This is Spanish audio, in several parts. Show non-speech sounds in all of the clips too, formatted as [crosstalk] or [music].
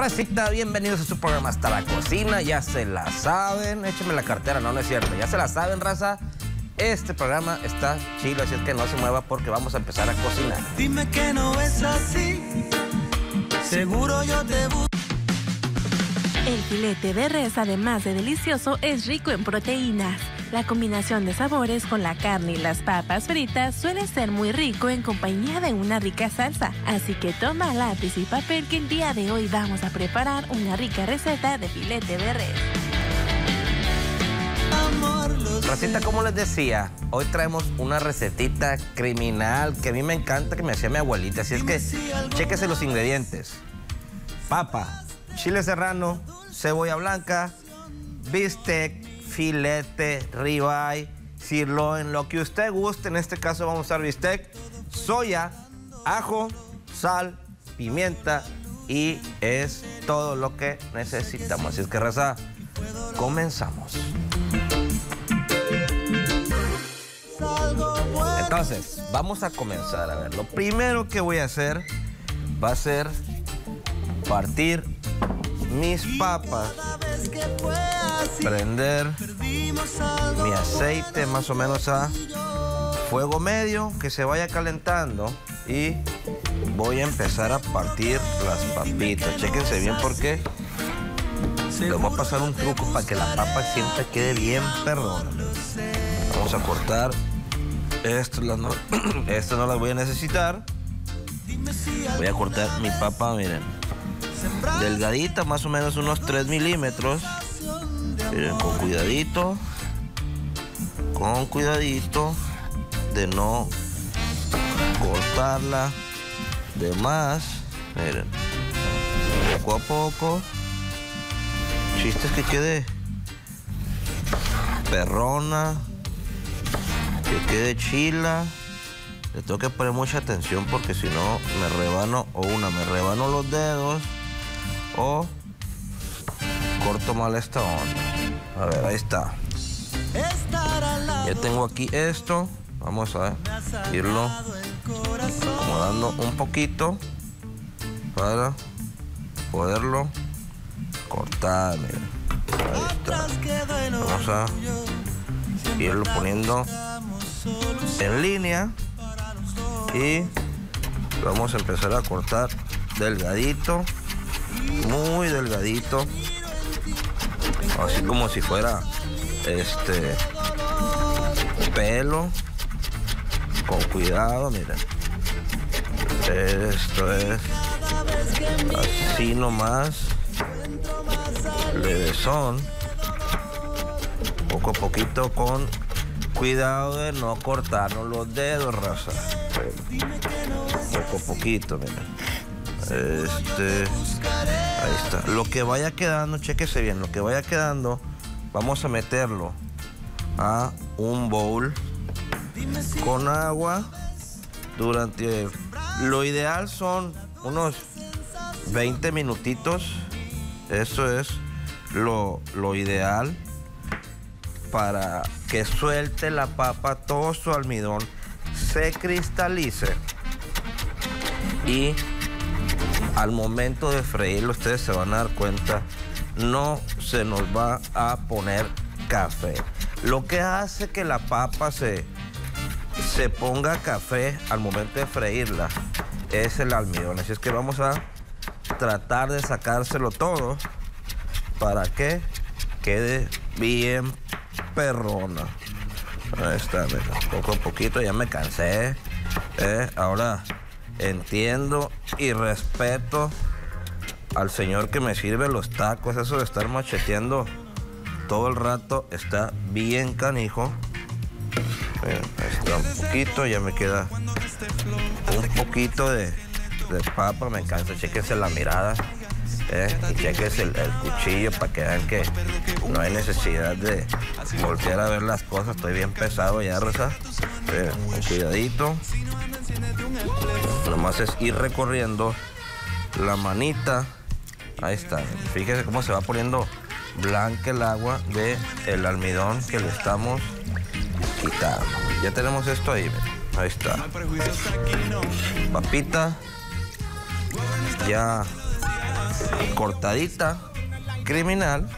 Racita, bienvenidos a su programa Hasta la Cocina. Ya se la saben. Échenme la cartera, no, no es cierto. Ya se la saben, raza. Este programa está chido, así es que no se mueva porque vamos a empezar a cocinar. Dime que no es así. Seguro yo te. El filete de res, además de delicioso, es rico en proteínas. La combinación de sabores con la carne y las papas fritas suele ser muy rico en compañía de una rica salsa. Así que toma lápiz y papel que el día de hoy vamos a preparar una rica receta de filete de res. Racita, como les decía, hoy traemos una recetita criminal que a mí me encanta que me hacía mi abuelita. Así es que chéquese los ingredientes. Papa, chile serrano, cebolla blanca, bistec, filete, ribeye, sirloin, lo que usted guste. En este caso vamos a usar bistec, soya, ajo, sal, pimienta y es todo lo que necesitamos. Así es que, raza, comenzamos. Entonces, vamos a comenzar. A ver, lo primero que voy a hacer va a ser partir mis papas, Prender mi aceite más o menos a fuego medio, que se vaya calentando y voy a empezar a partir las papitas. Chéquense bien porque les voy a pasar un truco para que la papa siempre quede bien perdona. Vamos a cortar. Esto, no, [clears throat] esto no las voy a necesitar. Voy a cortar mi papa, miren. Delgadita, más o menos unos 3 milímetros. Miren, con cuidadito. Con cuidadito de no cortarla de más. Miren. Poco a poco. Chiste es que quede perrona, que quede chila. Le tengo que poner mucha atención porque si no me rebano o una, me rebano los dedos corto mal esta onda. A ver, ahí está. Ya tengo aquí esto. Vamos a irlo acomodando un poquito para poderlo cortar. Ahí Vamos a irlo poniendo en línea y vamos a empezar a cortar delgadito, muy delgadito, así como si fuera este pelo, con cuidado, miren. Esto es así nomás, levesón poco a poquito con cuidado de no cortarnos los dedos, raza. Poco a poquito, miren. Este, ahí está. Lo que vaya quedando, chéquese bien, lo que vaya quedando, vamos a meterlo a un bowl con agua durante, lo ideal son unos 20 minutitos. Eso es lo, lo ideal para que suelte la papa todo su almidón, se cristalice y al momento de freírlo ustedes se van a dar cuenta no se nos va a poner café. Lo que hace que la papa se, se ponga café al momento de freírla es el almidón. Así es que vamos a tratar de sacárselo todo para que quede bien perrona. Ahí está, poco a poquito ya me cansé. ¿eh? Ahora entiendo y respeto al señor que me sirve los tacos. Eso de estar macheteando todo el rato está bien canijo. Ahí está un poquito, ya me queda un poquito de, de papa. Me cansa, chequense la mirada. ¿eh? Y chequense el, cuchillo para que vean que no hay necesidad de voltear a ver las cosas. Estoy bien pesado ya, Rosa. Cuidadito. Nomás es ir recorriendo la manita. Ahí está. Fíjese cómo se va poniendo blanca el agua de el almidón que le estamos quitando. Ya tenemos esto ahí. Ahí está. Papita ya cortadita criminal.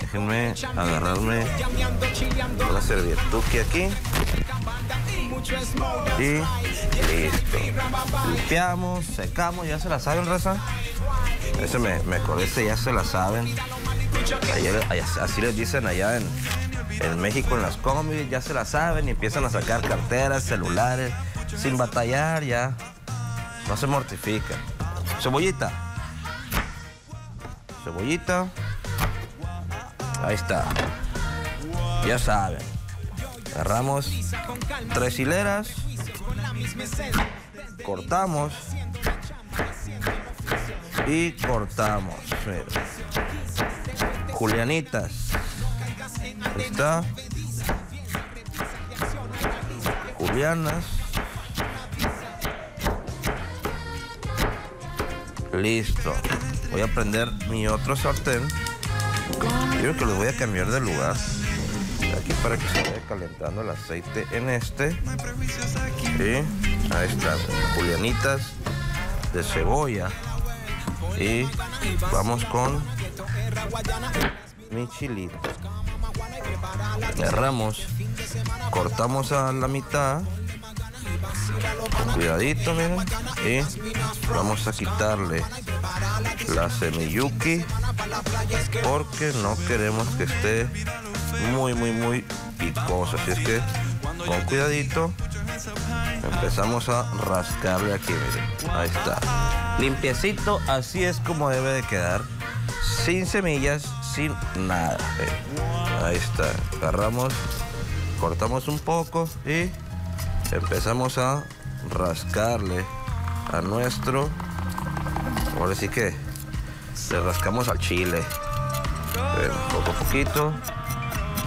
Déjenme agarrarme la servietuki aquí. Y listo. Limpiamos, secamos, ya se la saben, raza. Ese me, me acordé, ese ya se la saben. Así les dicen allá en, en México en las combis, ya se la saben y empiezan a sacar carteras, celulares, sin batallar ya. No se mortifican. Cebollita. Cebollita. Ahí está. Ya saben. Agarramos tres hileras. Cortamos. Y cortamos. Julianitas. Está. Julianas. Listo. Voy a prender mi otro sartén. Creo que lo voy a cambiar de lugar. Para que se vaya calentando el aceite en este. Y ahí está. Julianitas de cebolla. Y vamos con mi chilito. Agarramos, cortamos a la mitad. Cuidadito, miren. Y vamos a quitarle la semiyuki porque no queremos que esté muy, muy, muy picosa. Así es que con cuidadito empezamos a rascarle aquí, miren. Ahí está. Limpiecito, así es como debe de quedar. Sin semillas, sin nada. eh. Ahí está. Agarramos, cortamos un poco y empezamos a rascarle a nuestro. Ahora sí que le rascamos al chile. Poco a poquito,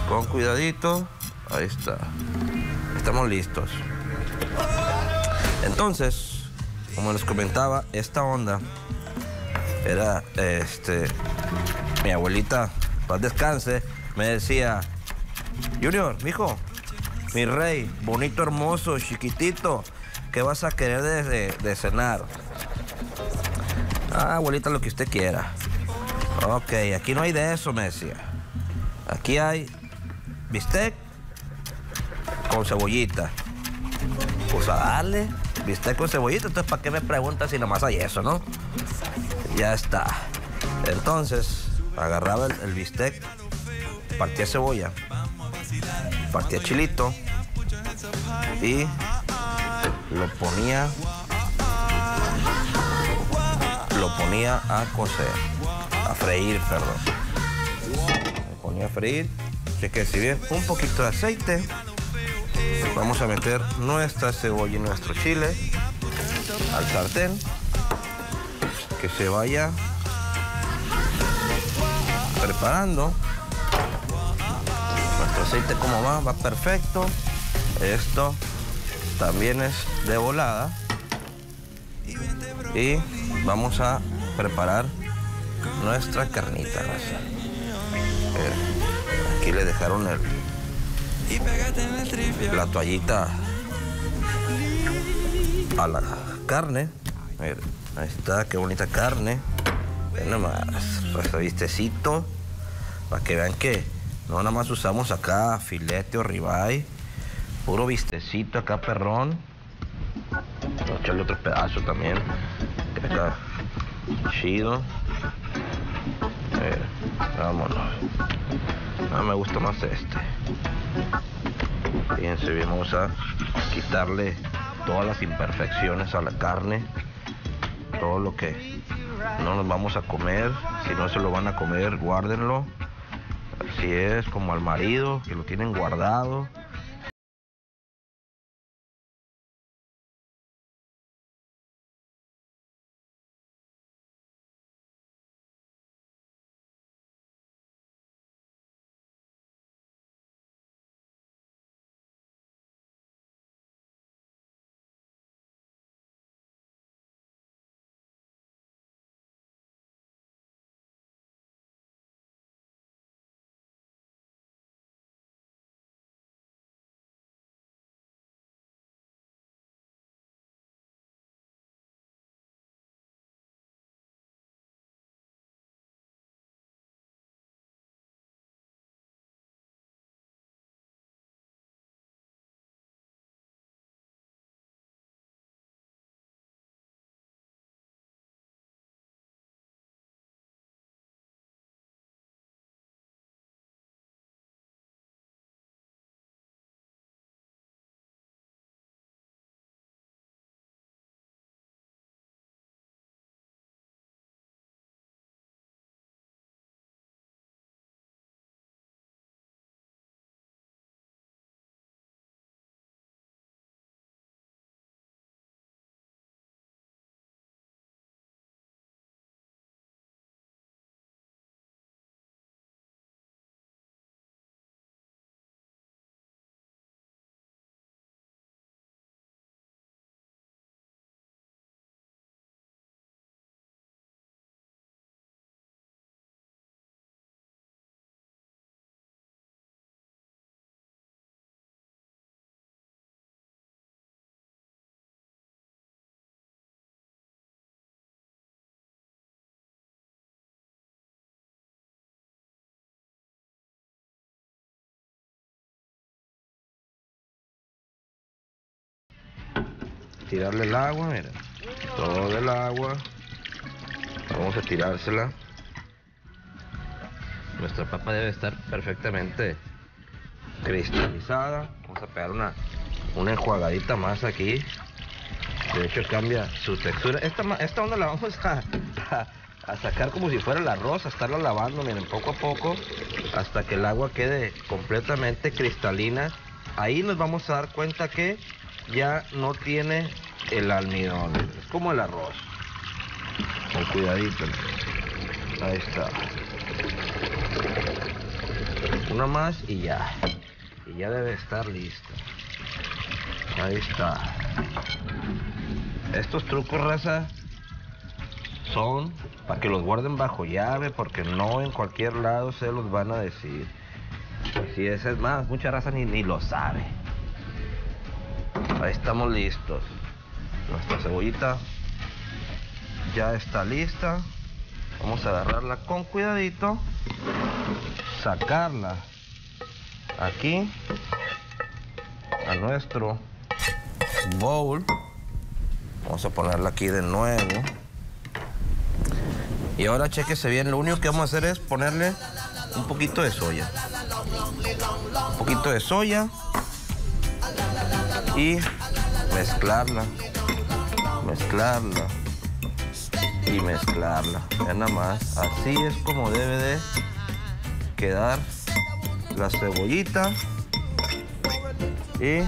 con cuidadito. Ahí está. Estamos listos. Entonces, como les comentaba, esta onda era este. Mi abuelita, paz descanse, me decía: Junior, mijo, mi rey, bonito, hermoso, chiquitito, ¿qué vas a querer de, de- cenar? Ah, abuelita, lo que usted quiera. Ok, aquí no hay de eso, me decía. Aquí hay bistec con cebollita. Pues a darle bistec con cebollita. Entonces, ¿para qué me preguntas si nomás hay eso, no? Ya está. Entonces, agarraba el, el bistec, partía cebolla, partía chilito y lo ponía lo ponía a cocer, a freír, perdón. Lo ponía a freír, cheque si bien, un poquito de aceite. Vamos a meter nuestra cebolla y nuestro chile al sartén. Que se vaya preparando. Nuestro aceite como va, va perfecto. Esto también es de volada. Y vamos a preparar nuestra carnita. Eh, Aquí le dejaron el, la toallita a la carne. Miren, ahí está, qué bonita carne. Ven nomás, raza, vistecito. Para que vean que no nada más usamos acá filete o ribeye. Puro vistecito acá, perrón. Vamos a echarle otro pedazo también. Que acá, chido. Vámonos. No me gusta más este. Fíjense bien, vamos a quitarle todas las imperfecciones a la carne. Todo lo que no nos vamos a comer. Si no se lo van a comer, guárdenlo. Así es, como al marido, que lo tienen guardado. Tirarle el agua, miren. Todo el agua. Vamos a tirársela. Nuestra papa debe estar perfectamente cristalizada. Vamos a pegar una, una enjuagadita más aquí. De hecho cambia su textura. Esta, esta onda la vamos a, a- a sacar como si fuera el arroz, a estarla lavando, miren, poco a poco, hasta que el agua quede completamente cristalina. Ahí nos vamos a dar cuenta que ya no tiene el almidón. Es como el arroz. Con cuidadito. Ahí está. Una más y ya. Y ya debe estar lista. Ahí está. Estos trucos, raza, son para que los guarden bajo llave, porque no en cualquier lado se los van a decir. Así es, es más, mucha raza ni, ni lo sabe. Ahí estamos listos. Nuestra cebollita ya está lista. Vamos a agarrarla con cuidadito. Sacarla aquí a nuestro bowl. Vamos a ponerla aquí de nuevo. Y ahora chequese bien, lo único que vamos a hacer es ponerle un poquito de soya. Un poquito de soya. Y mezclarla. Mezclarla. Y mezclarla. Ya nada más. Así es como debe de quedar la cebollita. Y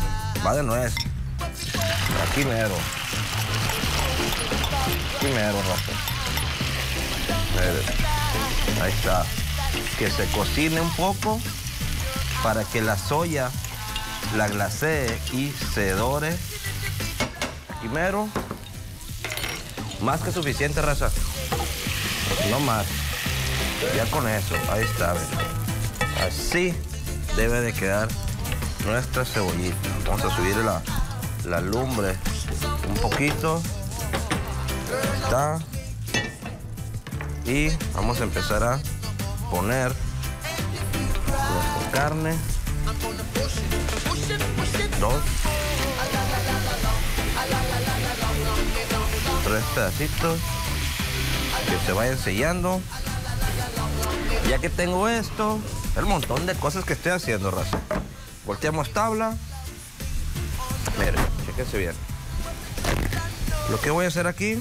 va de nuez. Aquí mero. Aquí mero, Rafa. Ahí está. Que se cocine un poco para que la soya la glasee y se dore. Aquí mero. Más que suficiente, raza. No más. Ya con eso. Ahí está. Así debe de quedar nuestra cebollita. Vamos a subir la, la lumbre un poquito. Está. Y vamos a empezar a poner nuestra carne. Dos. Tres pedacitos. Que se vayan sellando. Ya que tengo esto, el montón de cosas que estoy haciendo, raza. Volteamos tabla. Miren, chequense bien. Lo que voy a hacer aquí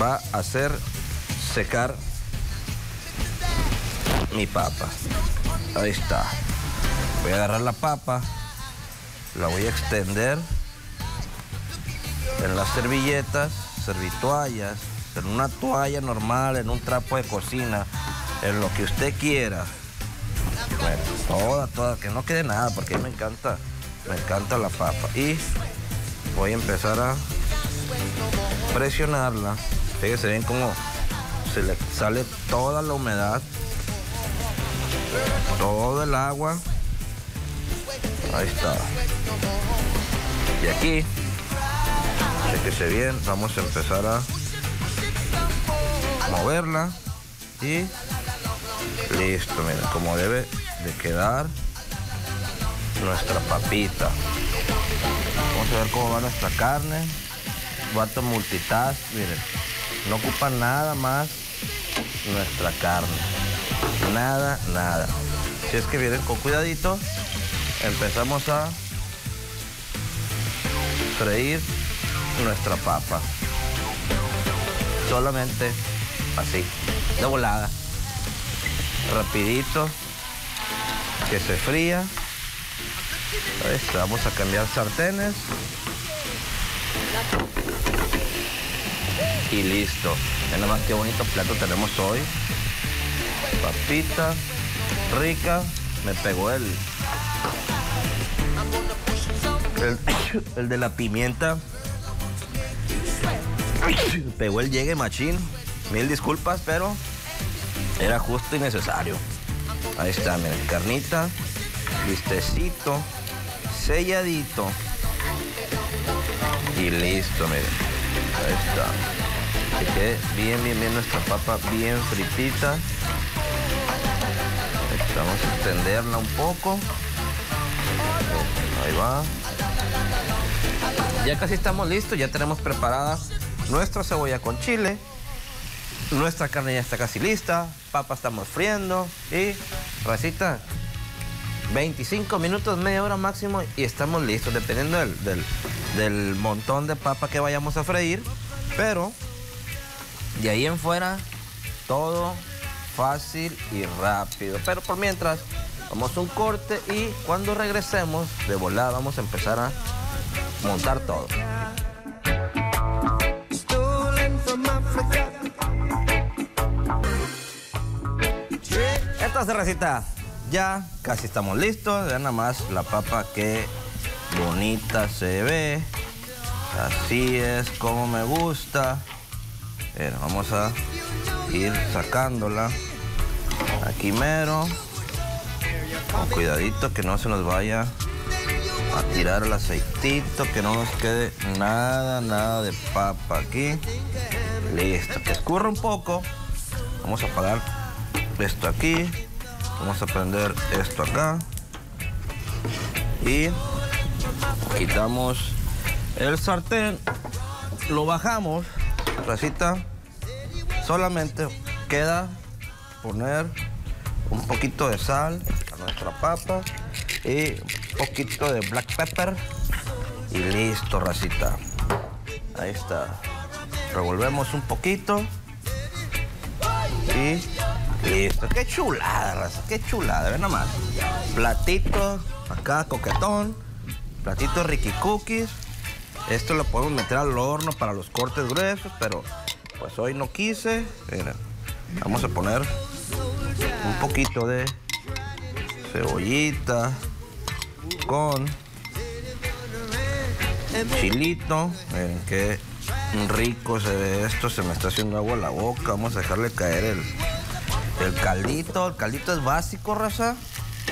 va a hacer secar mi papa. Ahí está. Voy a agarrar la papa, la voy a extender en las servilletas, servitoallas, en una toalla normal, en un trapo de cocina, en lo que usted quiera. Bueno, toda, toda, que no quede nada, porque a me encanta, me encanta la papa. Y voy a empezar a presionarla. Fíjense bien cómo se le sale toda la humedad, todo el agua. Ahí está. Y aquí, chequese bien, vamos a empezar a moverla y listo, miren, como debe de quedar nuestra papita. Vamos a ver cómo va nuestra carne. Vato multitask, miren, no ocupa nada más nuestra carne. Nada, nada. Si es que vienen con cuidadito, empezamos a freír nuestra papa. Solamente así, de volada. Rapidito, que se fría. Vamos a cambiar sartenes. Y listo. Ya nada más qué bonito plato tenemos hoy. Papita rica. Me pegó el, [coughs] el, de la pimienta. [coughs] Pegó el llegue machín. Mil disculpas, pero era justo y necesario. Ahí está, miren, carnita, listecito, selladito. Y listo, miren. Ahí está. Que quede bien, bien, bien nuestra papa bien fritita. Vamos a extenderla un poco. Ahí va. Ya casi estamos listos, ya tenemos preparada nuestra cebolla con chile. Nuestra carne ya está casi lista, papa estamos friendo y recita 25 minutos, media hora máximo y estamos listos, dependiendo del, del, montón de papa que vayamos a freír. Pero de ahí en fuera, todo fácil y rápido. Pero por mientras, vamos a un corte y cuando regresemos, de volada vamos a empezar a montar todo. Entonces, recita, ya casi estamos listos. Vean nada más la papa que bonita se ve. Así es como me gusta. Vamos a ir sacándola. Aquí mero. Con cuidadito que no se nos vaya a tirar el aceitito, que no nos quede nada, nada de papa aquí. Listo, que escurra un poco. Vamos a apagar esto aquí. Vamos a prender esto acá. Y quitamos el sartén. Lo bajamos. Recita. Solamente queda poner un poquito de sal a nuestra papa y poquito de black pepper. Y listo, racita. Ahí está. Revolvemos un poquito. Y listo. Qué chulada, raza. Qué chulada. Ven nomás. Platito acá, coquetón. Platito Ricky Cookies. Esto lo podemos meter al horno para los cortes gruesos, pero pues hoy no quise. Vamos a poner un poquito de cebollita con chilito. Miren qué rico se ve esto. Se me está haciendo agua la boca. Vamos a dejarle caer el, el caldito. El caldito es básico, raza.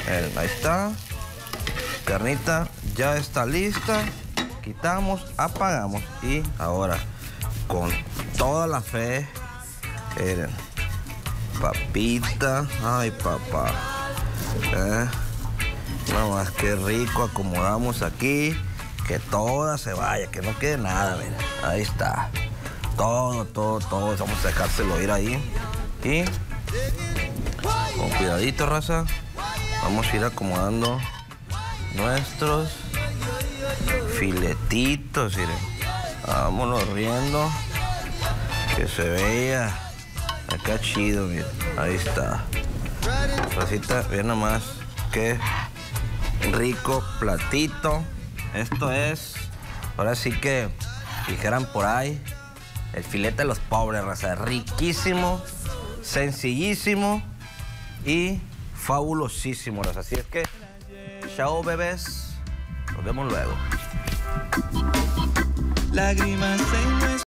Miren, ahí está. Carnita ya está lista. Quitamos, apagamos y ahora con toda la fe. Miren, papita. Ay, papá. Eh, No más que rico. Acomodamos aquí. Que toda se vaya, que no quede nada. Miren, ahí está. Todo, todo, todo. Vamos a dejárselo ir ahí. Y con cuidadito, raza. Vamos a ir acomodando nuestros filetitos, miren. Vámonos riendo. Que se vea acá chido, miren. Ahí está. Racita, bien nomás. Qué rico platito. Esto es, ahora sí que dijeran por ahí, el filete de los pobres, raza. Riquísimo, sencillísimo y fabulosísimo, raza. Así es que, chao bebés. Nos vemos luego. Lágrimas en